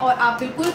और आप बिल्कुल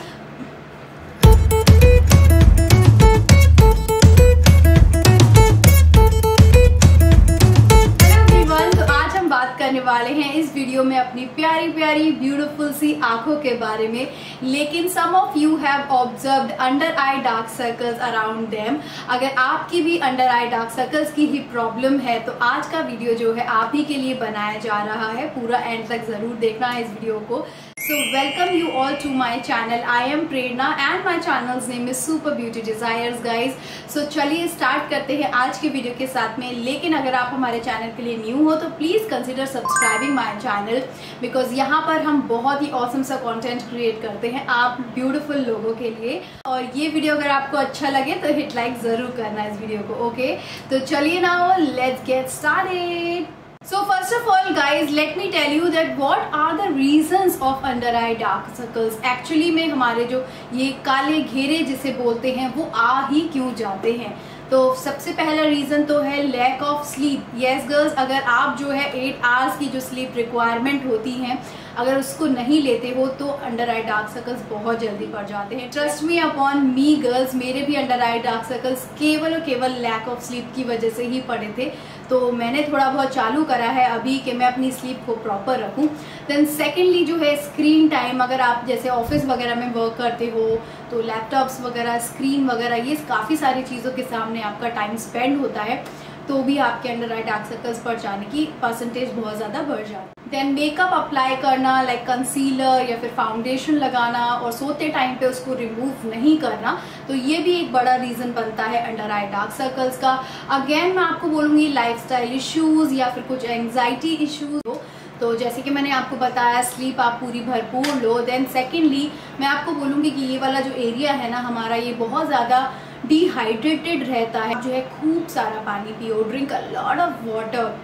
बात करने वाले हैं इस वीडियो में अपनी प्यारी प्यारी ब्यूटीफुल सी आँखों के बारे में। लेकिन some of you have observe under eye dark circles around them अगर आपकी भी अंडर आई डार्क सर्कल्स की ही प्रॉब्लम है तो आज का वीडियो जो है आप ही के लिए बनाया जा रहा है। पूरा एंड तक ज़रूर देखना है इस वीडियो को। So, welcome you all to my channel. I am Prerna and my channel's name is Super Beauty Desires, guys. So, चलिए स्टार्ट करते हैं आज के वीडियो के साथ में लेकिन अगर आप हमारे चैनल के लिए न्यू हो तो please consider subscribing my channel because यहाँ पर हम बहुत ही औसम सा कंटेंट क्रिएट करते हैं आप ब्यूटीफुल लोगों के लिए और ये वीडियो अगर आपको अच्छा लगे तो हिट लाइक ज़रूर करना इस वीडियो को ओके तो चलिए ना let's get started So, first of all, guys, let me tell you that what are the reasons of under eye dark circles? Actually, में हमारे जो ये काले घेरे जिसे बोलते हैं, वो आ ही क्यों जाते हैं? तो सबसे पहला रीज़न तो है lack of sleep yes girls अगर आप जो है एट आवर्स की जो स्लीप रिक्वायरमेंट होती है, अगर उसको नहीं लेते हो तो अंडर आई डार्क सर्कल्स बहुत जल्दी पड़ जाते हैं। Trust me upon me girls मेरे भी अंडर आई डार्क सर्कल्स केवल और केवल लैक ऑफ़ स्लीप की वजह से ही पड़े थे। तो मैंने थोड़ा बहुत चालू करा है अभी कि मैं अपनी स्लीप को प्रॉपर रखूँ। देन सेकेंडली जो है स्क्रीन टाइम अगर आप जैसे ऑफ़िस वगैरह में वर्क करते हो तो लैपटॉप्स वगैरह स्क्रीन वगैरह, ये काफ़ी सारी चीज़ों के सामने आपका टाइम स्पेंड होता है। तो भी आपके अंडर आई डार्क सर्कल्स बढ़ जाने की परसेंटेज बहुत ज़्यादा बढ़ जाती है। देन मेकअप अप्लाई करना लाइक कंसीलर या फिर फाउंडेशन लगाना और सोते टाइम पे उसको रिमूव नहीं करना तो ये भी एक बड़ा रीज़न बनता है अंडर आई डार्क सर्कल्स का। अगेन मैं आपको बोलूँगी लाइफ स्टाइल इश्यूज़ या फिर कुछ एंगजाइटी इश्यूज़ हो तो जैसे कि मैंने आपको बताया स्लीप आप पूरी भरपूर लो। देन सेकेंडली मैं आपको बोलूँगी कि ये वाला जो एरिया है ना, हमारा ये बहुत ज़्यादा डिहाइड्रेटेड रहता है, जो है खूब सारा पानी पियो drink a lot of water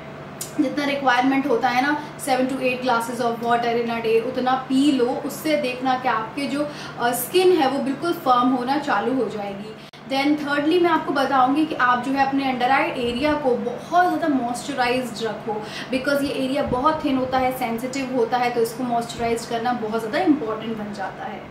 जितना रिक्वायरमेंट होता है ना seven to eight glasses of water in a day उतना पी लो, उससे देखना कि आपके जो स्किन है वो बिल्कुल फर्म होना चालू हो जाएगी. देन थर्डली मैं आपको बताऊँगी कि आप जो है अपने अंडर आई एरिया को बहुत ज़्यादा मॉइस्चराइज रखो बिकॉज़ ये एरिया बहुत थिन होता है सेंसिटिव होता है तो इसको मॉइस्चराइज करना बहुत ज़्यादा इंपॉर्टेंट बन जाता है.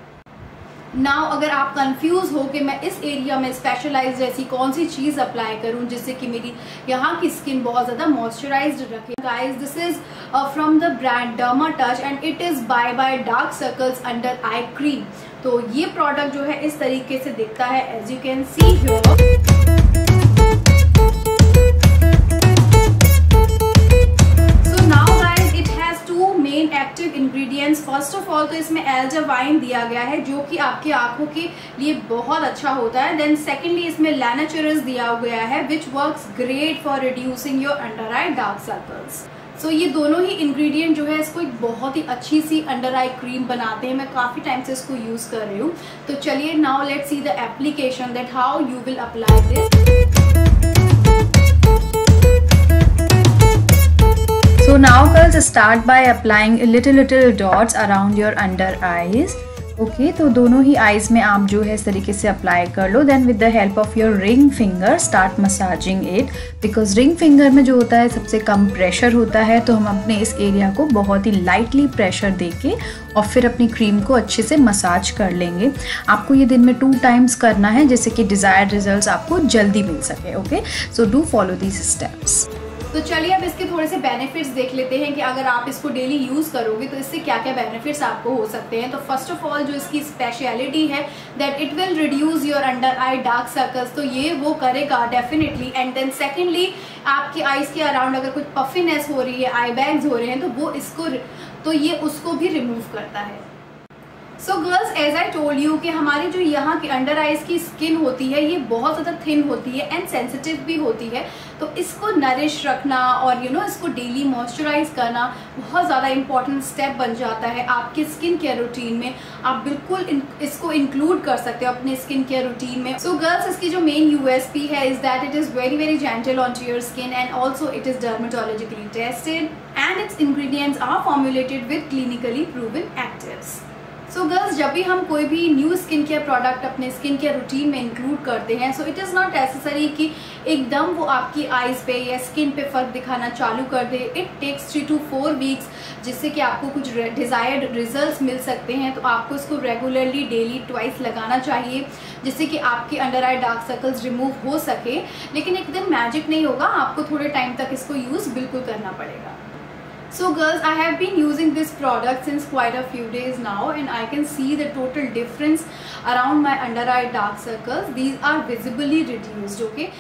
नाउ अगर आप कंफ्यूज हो कि मैं इस एरिया में स्पेशलाइज ऐसी कौन सी चीज़ अप्लाई करूँ, जिससे कि मेरी यहाँ की स्किन बहुत ज़्यादा मॉइस्चराइज रखे। Guys this is from the brand Derma Touch and it is bye bye dark circles under eye cream तो ये प्रोडक्ट जो है इस तरीके से दिखता है as you can see here active ingredients first of all तो इसमें एल्जावाइन दिया गया है, जो कि आपकी आँखों के लिए बहुत अच्छा होता है। देन सेकेंडली इसमें लैनाचरस दिया गया है which works great for reducing your under eye dark circles so ये दोनों ही इंग्रेडिएंट जो है, इसको एक बहुत ही अच्छी सी अंडर आई क्रीम बनाते हैं। मैं काफ़ी टाइम से इसको यूज़ कर रही हूँ। तो चलिए now let see the application that how you will apply this now girls start by applying little little dots around your under eyes. Okay okay, तो दोनों ही आईज में आप जो है इस तरीके से अप्लाई कर लो. Then with the help of your ring finger start massaging it because ring finger में जो होता है सबसे कम प्रेशर होता है तो हम अपने इस एरिया को बहुत ही लाइटली प्रेशर दे के और फिर अपनी क्रीम को अच्छे से मसाज कर लेंगे. आपको ये दिन में टू टाइम्स करना है जिससे कि डिज़ायर्ड रिज़ल्ट आपको जल्दी मिल सके okay so do follow these steps तो चलिए अब इसके थोड़े से बेनिफिट्स देख लेते हैं कि अगर आप इसको डेली यूज़ करोगे तो इससे क्या क्या बेनिफिट्स आपको हो सकते हैं। तो फ़र्स्ट ऑफ़ ऑल जो इसकी स्पेशलिटी है that it will reduce your under eye dark circles तो ये वो करेगा डेफिनेटली एंड देन सेकेंडली आपकी आईज के अराउंड अगर कुछ पफिनेस हो रही है आई बैग्स हो रहे हैं तो वो इसको तो ये उसको भी रिमूव करता है। So girls as I told you कि हमारी जो यहाँ की अंडर आइज़ की स्किन होती है ये बहुत ज़्यादा थिन होती है एंड सेंसिटिव भी होती है। तो इसको नरिश रखना और यू you नो know, इसको डेली मॉइस्चराइज करना बहुत ज़्यादा इंपॉर्टेंट स्टेप बन जाता है आपके स्किन केयर रूटीन में। आप बिल्कुल इन, इसको इंक्लूड कर सकते हो अपने स्किन केयर रूटीन में। सो so, गर्ल्स इसकी जो मेन यूएसपी है is that it is very very gentle on to your skin and also it is dermatologically tested and its ingredients are formulated with clinically proven actives so girls जब भी हम कोई भी new skin care product अपने skin care routine में include करते हैं so it is not necessary कि एकदम वो आपकी आईज पे या स्किन पे फ़र्क दिखाना चालू कर दे। It takes three to four weeks जिससे कि आपको कुछ डिज़ायर्ड रिजल्ट्स मिल सकते हैं। तो आपको इसको रेगुलरली डेली ट्वाइस लगाना चाहिए जिससे कि आपके under eye dark circles remove हो सके। लेकिन एक दिन मैजिक नहीं होगा, आपको थोड़े टाइम तक इसको यूज़ बिल्कुल करना पड़ेगा। So girls, I have been using this product since quite a few days now and I can see the total difference around my under eye dark circles. These are visibly reduced, okay.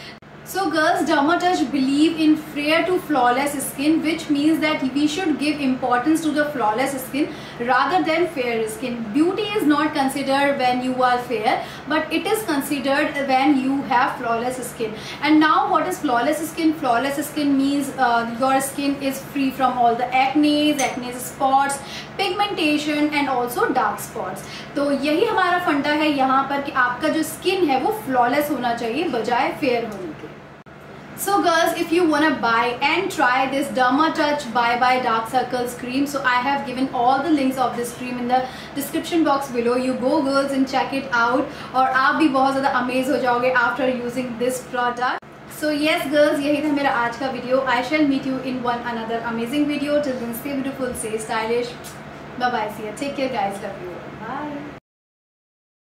So girls, Dermatouch believe in fair to flawless skin which means that we should give importance to the flawless skin rather than fair skin. Beauty is not considered when you are fair but it is considered when you have flawless skin. And now what is flawless skin? Flawless skin means uh, your skin is free from all the acne, acne spots, pigmentation and also dark spots तो यही हमारा फंडा है यहाँ पर कि आपका जो स्किन है वो फ्लॉलेस होना चाहिए बजाय फेयर होने So girls, if you wanna buy and try this Derma Touch Bye Bye Dark Circles cream, so I have given all the links of this cream in the description box below. You go girls and check it out और आप भी बहुत ज़्यादा amaze हो जाओगे after using this product. So yes girls, यही था मेरा आज का video. I shall meet you in one another amazing video. Till then, stay beautiful, stay stylish. Bye bye. See ya. Take care guys. Love you. Bye.